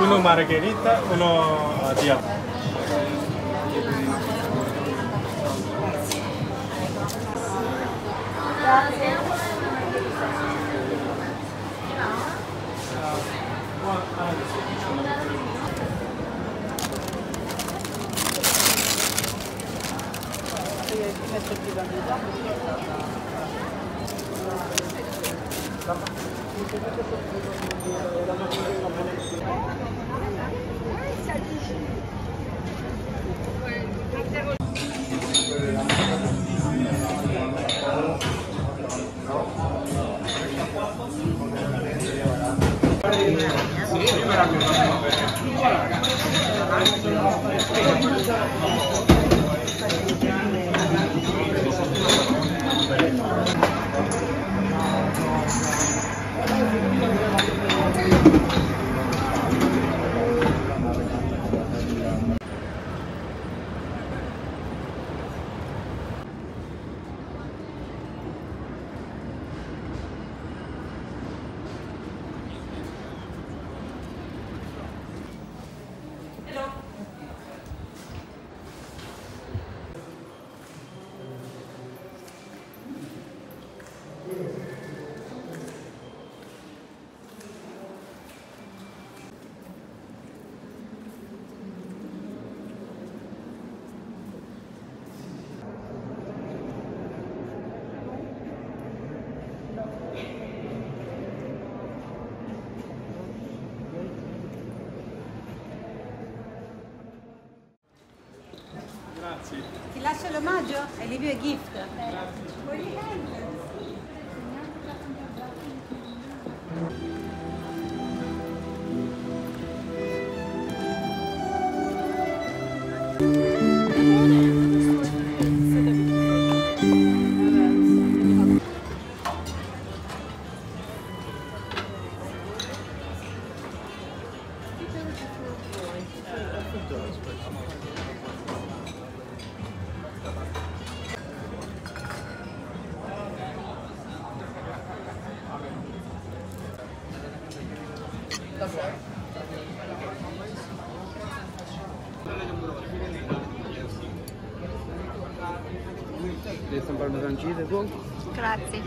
uno margherita, uno diavolo. Grazie. Sí, Marcello Maggio, I leave you a gift. È un parmesancino tu? Grazie.